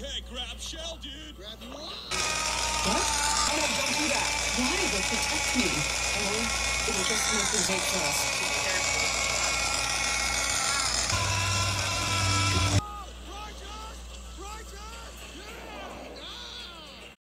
Okay, grab shell, dude. Grab what? What? Oh no, don't do that. Why? They'll protect me. And then it will just make the date for us.